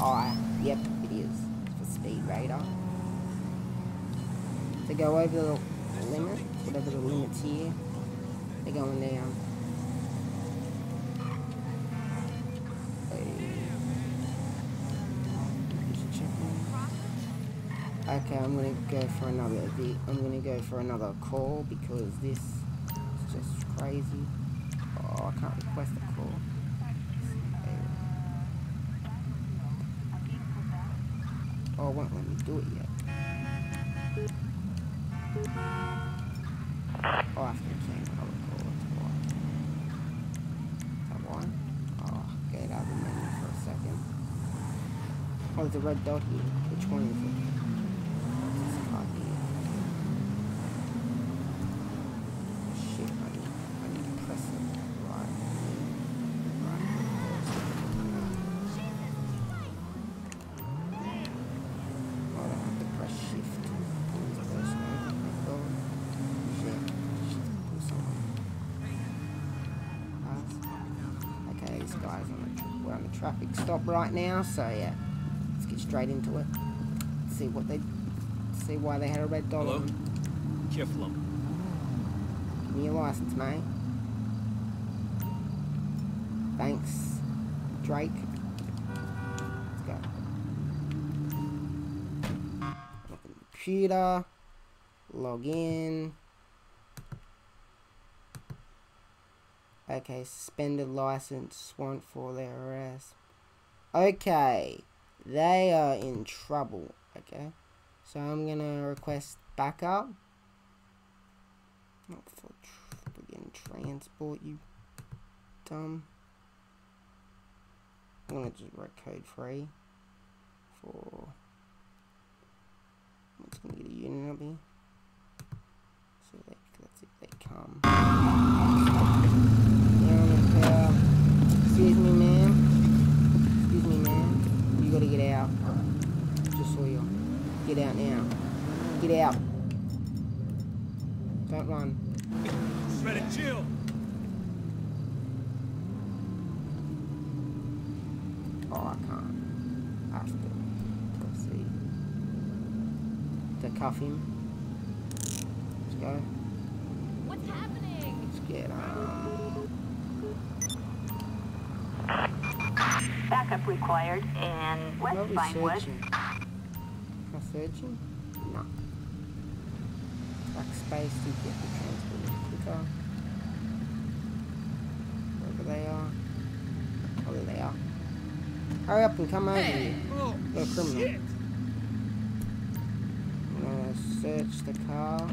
I. Yep, it is. For Speed Radar. To go over the limit, whatever the limit's here, they're going down. Okay, I'm gonna go for another. I'm gonna go for another call because this is just crazy. Oh, I can't request a call. Oh, won't let me do it yet. Oh? Oh, of the menu for a second. Oh, there's a red dot here. Which one is it? This car here. Shit, I need, I need to press it. Right. Right. Oh, I have to press shift. Police person, oh, oh, shit. Shift, pull someone. Pass. Okay, this guy's on the, tra- we're on the traffic stop right now, so yeah. Let's get straight into it. See what they, see why they had a red dot Hello? on them. Um. Give me your license, mate. Thanks, Drake. Let's go. The computer. Log in. Okay, suspended license, warrant for their arrest. Okay, they are in trouble. Okay, so I'm gonna request backup. Not for transport, you dumb. I'm gonna just write code free for. I'm just gonna get a unit up here. So they, let's see if they come. Just saw you. Get out now. Get out. Don't run. Better chill. Oh, I can't. I have to go see. To cuff him. Let's go. What's happening? Let's get um. Backup required in West What are Vinewood. Searching? Am I searching? No. Backspace to get the transport quicker. Wherever they are. Oh, there they are. Hurry up and come over here. Oh, a criminal. shit. I'm gonna search the car.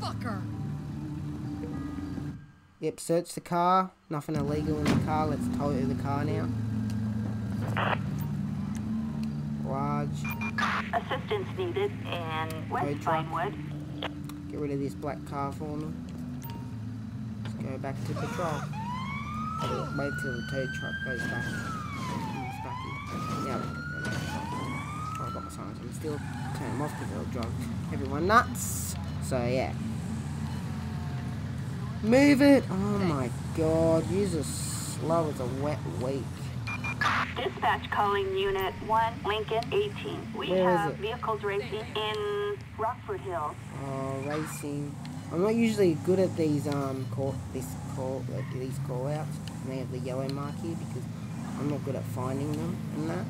Fucker. Yep, search the car. Nothing illegal in the car. Let's tow the car now. Assistance needed in West. Vinewood. Get rid of this black car for me. Let's go back to patrol. Wait- Wait till the tow truck goes back. Back in. Yeah, we'll go. Oh, I got my signs. I'm still turn them off because they'll drive everyone nuts. So yeah. Move it! Oh my god, use as slow as a wet week. Dispatch calling Unit 1, Lincoln 18. We Where have vehicles racing in Rockford Hills. Oh, racing. I'm not usually good at these um call this call uh, these call outs. They have the yellow mark here because I'm not good at finding them and that.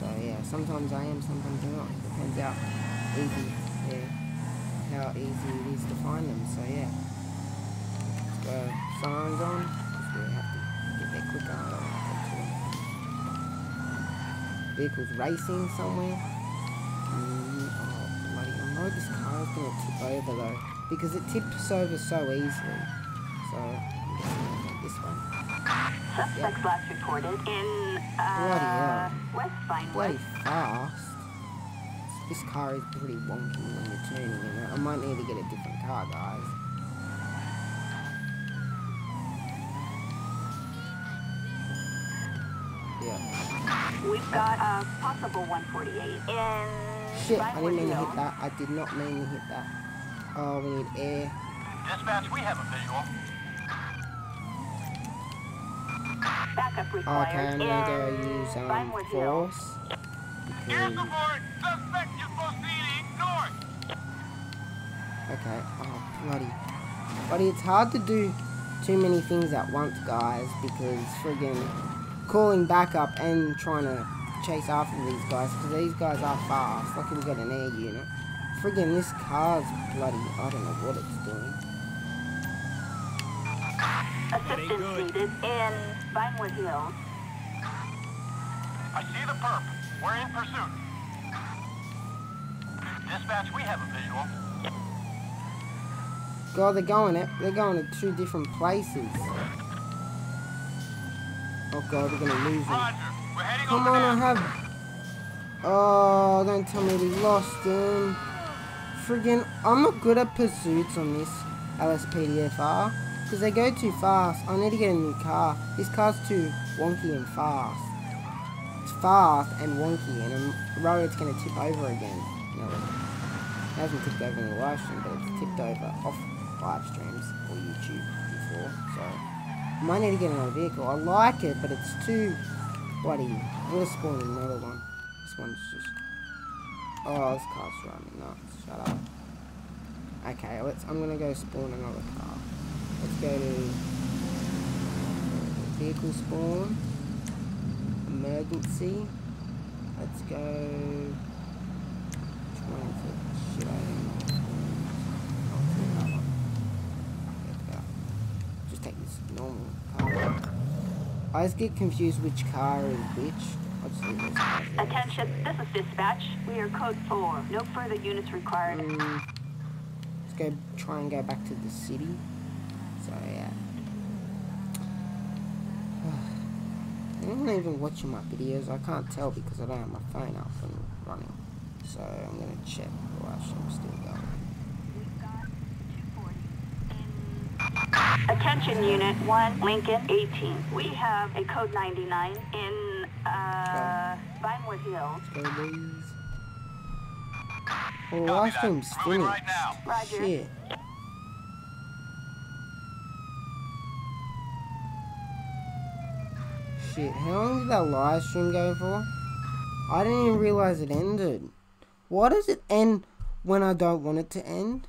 So yeah, sometimes I am, sometimes I'm not. Depends how easy yeah, how easy it is to find them. So yeah. Let's go signs on. have to get there quicker. I don't want to take too long. Vehicles racing somewhere. Mm, oh, bloody, I know this car is going to tip over though, because it tips over so easily. So, I'm just going this way. Suspects last reported in Bloody uh. West Bloody fast. This car is pretty wonky when you're turning in it. I might need to get a different car, guys. Yeah. We've got a possible 148 in Shit, I didn't mean to hit that. I did not mean to hit that. Oh, we need air. Dispatch, we have a visual. Backup Okay, required I'm gonna go in use um, force. Here's Because, the board. Suspect is proceeding north. okay, oh bloody. Buddy, it's hard to do too many things at once, guys, because friggin' calling backup and trying to chase after these guys, because these guys are fast. Like we got an air unit. Friggin' this car's bloody, I don't know what it's doing. Assistance needed in Vinewood Hills. I see the perp. We're in pursuit. Dispatch, we have a visual. God, they're going it. They're going to two different places. Oh god, we're gonna lose him. Roger. We're heading Come on, I have. Oh, don't tell me we lost him. Friggin', I'm not good at pursuits on this LSPDFR because they go too fast. I need to get a new car. This car's too wonky and fast. It's fast and wonky, and I'm worried it's gonna tip over again. No, it hasn't tipped over in the live stream, but it's tipped over off live streams or YouTube before. So might need to get another vehicle. I like it, but it's too bloody. Gonna spawn another one. This one's just. Oh, this car's me nuts. Shut up. Okay, let's. I'm gonna go spawn another car. Let's go to vehicle spawn. Emergency. Let's go. Is it? Shit, I don't know. Oh, it's that one. Let's go. Just take this normal car. I just get confused which car is which. I'll just leave this car there. Attention, this is dispatch. We are code 4. No further units required. Mm, let's go try and go back to the city. So yeah. I'm not even watching my videos. I can't tell because I don't have my phone up and running. So I'm gonna check stream still going. Attention Unit 1, Lincoln 18. We have a code 99 in uh, Vinewood Hills. Let's go these. Oh, the Copy live that. stream's finished. right now. Roger. Shit. Shit, how long did that live stream go for? I didn't even realize it ended. Why does it end when I don't want it to end?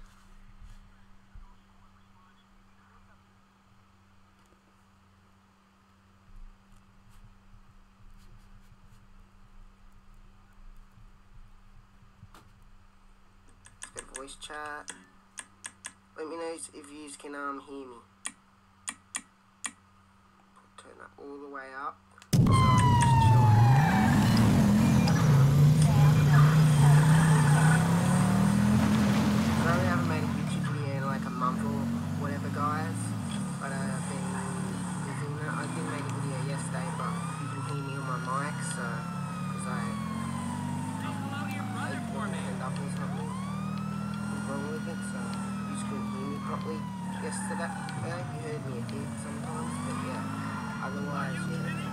Good voice chat. Let me know if you can um hear me. Turn that all the way up. So I'm just chilling. Sorry I haven't made a YouTube video in like a month or whatever guys. But uh, I've been busy. No, I didn't make a video yesterday but you can hear me on my mic so because I I turned up or something was wrong with it so you just couldn't hear me you heard me a bit sometimes but yeah. Otherwise yeah.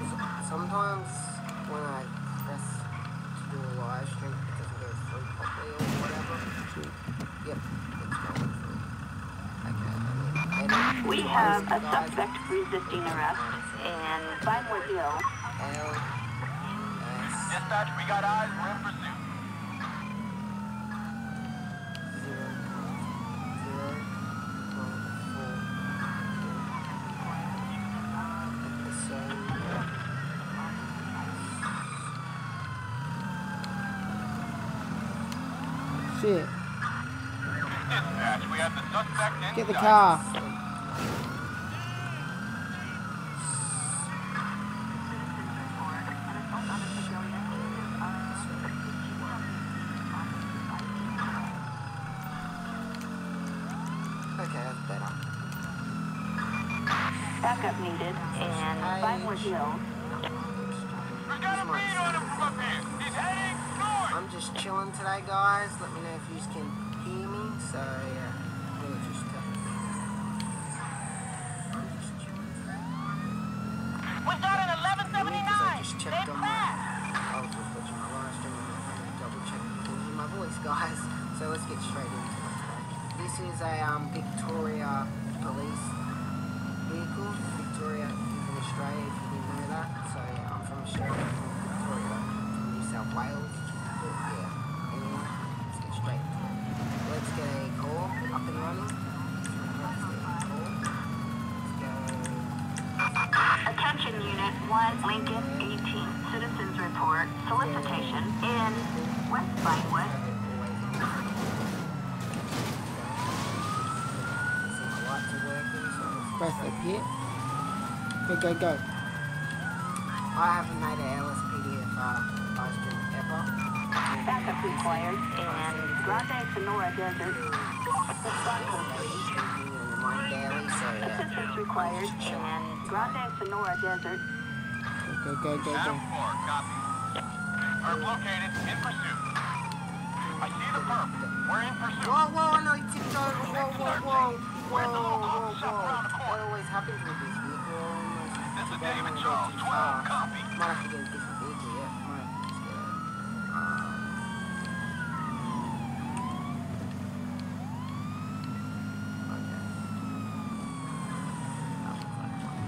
To sometimes when I press to do a live stream, it doesn't go through properly or whatever. Yep, it's through. Okay, I mean, edit. We have a suspect resisting arrest in Vinewood Hills. L S Dispatch, we got eyes. We're in pursuit. zero zero one four episode. Shit. Dispatch, we have the suspect in Get the sight. car. I'm just chilling today, guys. Let me know if you can hear me. So. Uh, I'm just chilling. We got an 1179. I just checked on my, I was just putting my live stream and double check you hear my voice, guys. So let's get straight into it. This is a um, Victoria police vehicle. Victoria is in Australia, if you didn't know that. So yeah, I'm from Australia, from Victoria, from New South Wales. But, yeah, anyway, let's get straight it. Let's get a call up and running. Let's get a call. Let's go. Attention Unit 1, Lincoln 18. Citizens report solicitation in West Vinewood. Press the pit. Go, go, go. I haven't made an LSPDF uh, live stream ever. Backup required in Grand Senora Desert. Daily, so yeah. Assistance required in Grand Senora Desert. Go, go, go, go, Adam 4, copy. Perp located, in pursuit. I see the perp. We're in pursuit. Whoa, whoa, I know you tipped over. Whoa, whoa, whoa. Whoa, whoa, whoa. That always happens with this vehicle. David Charles, 12, copy. Might have to get a different vehicle, yeah. Might have to just get a, um, okay. That looks like fun.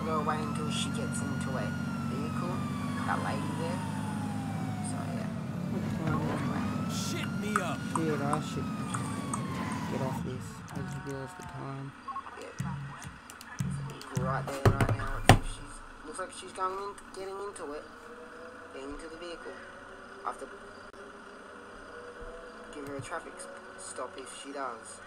I'm gonna wait until she gets into a vehicle, that lady there. So yeah. Shit me up. Dude, I should get off this. I just realized the time. Yeah. There's a vehicle right there right now. Let's she's looks like she's going in getting into it. Getting into the vehicle. I have to give her a traffic stop if she does.